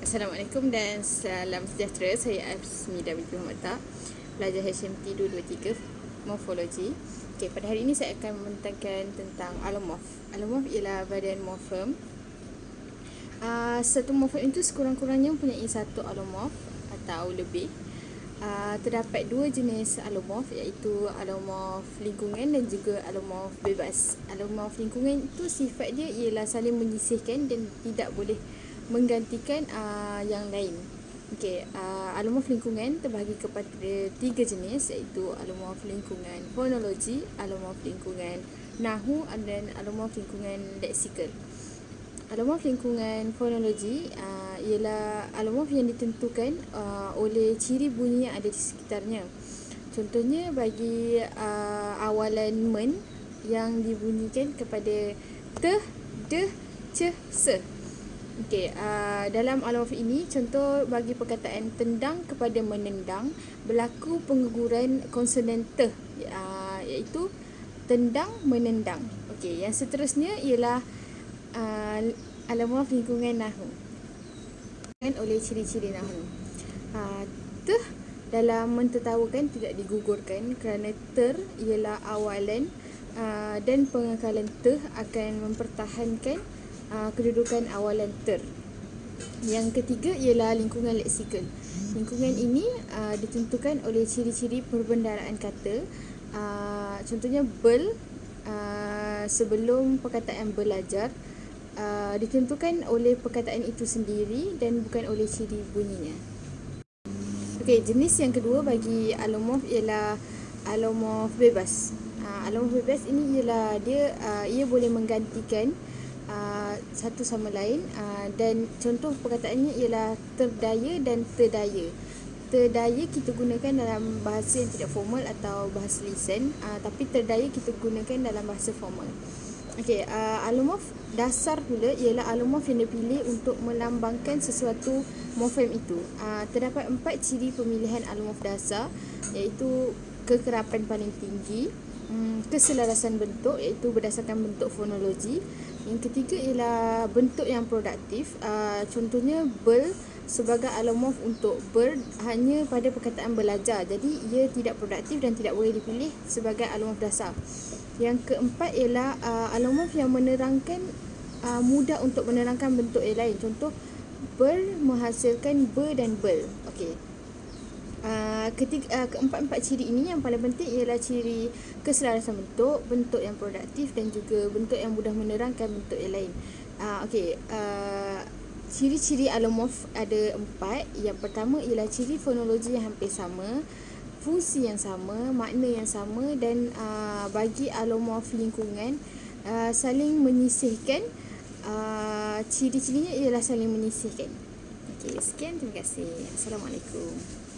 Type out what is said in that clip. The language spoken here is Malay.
Assalamualaikum dan salam sejahtera. Saya Asmida binti Muhammad Tak, pelajar HMT 223 Morfologi. Okay, pada hari ini saya akan membentangkan tentang alomorf. Alomorf ialah badan morfem. Uh, satu morfem itu sekurang-kurangnya mempunyai satu alomorf atau lebih. Uh, terdapat dua jenis alomorf iaitu alomorf lingkungan dan juga alomorf bebas. Alomorf lingkungan itu sifat dia ialah saling menyisihkan dan tidak boleh menggantikan uh, yang lain. Okey, uh, alomorf lingkungan terbahagi kepada tiga jenis iaitu alomorf lingkungan fonologi, alomorf lingkungan nahu dan alomorf lingkungan leksikal. Alomorf lingkungan fonologi uh, ialah alomorf yang ditentukan uh, oleh ciri bunyi yang ada di sekitarnya. Contohnya bagi uh, awalan men yang dibunyikan kepada te, de, ce, se. Okey, uh, dalam alaf ini contoh bagi perkataan tendang kepada menendang berlaku pengguguran konsonan te uh, iaitu tendang menendang. Okey, yang seterusnya ialah uh, alamaf lingkungan nahu. Dengan oleh ciri-ciri nahu. Uh, te dalam mentertawakan tidak digugurkan kerana ter ialah awalan uh, dan pengakalan te akan mempertahankan uh, kedudukan awalan ter. Yang ketiga ialah lingkungan leksikal. Lingkungan ini uh, ditentukan oleh ciri-ciri perbendaraan kata. Uh, contohnya bel uh, sebelum perkataan belajar uh, ditentukan oleh perkataan itu sendiri dan bukan oleh ciri bunyinya. Okey, jenis yang kedua bagi alomorf ialah alomorf bebas. Uh, alomorf bebas ini ialah dia uh, ia boleh menggantikan uh, satu sama lain uh, dan contoh perkataannya ialah terdaya dan terdaya. Terdaya kita gunakan dalam bahasa yang tidak formal atau bahasa lisan uh, tapi terdaya kita gunakan dalam bahasa formal. Okey, uh, alomorf dasar pula ialah alomorf yang dipilih untuk melambangkan sesuatu morfem itu. Uh, terdapat empat ciri pemilihan alomorf dasar iaitu kekerapan paling tinggi, um, keselarasan bentuk iaitu berdasarkan bentuk fonologi, yang ketiga ialah bentuk yang produktif. Uh, contohnya bel sebagai alomorf untuk ber hanya pada perkataan belajar. Jadi ia tidak produktif dan tidak boleh dipilih sebagai alomorf dasar. Yang keempat ialah uh, alomorf yang menerangkan uh, mudah untuk menerangkan bentuk yang lain. Contoh ber menghasilkan ber dan bel. Okey. Uh, ketiga uh, keempat-empat ciri ini yang paling penting ialah ciri keselarasan bentuk, bentuk yang produktif dan juga bentuk yang mudah menerangkan bentuk yang lain. Uh, Okey, uh, ciri-ciri alomorf ada empat. Yang pertama ialah ciri fonologi yang hampir sama, fungsi yang sama, makna yang sama dan uh, bagi alomorf lingkungan uh, saling menyisihkan. Uh, ciri-cirinya ialah saling menyisihkan. Okey, sekian terima kasih. Assalamualaikum.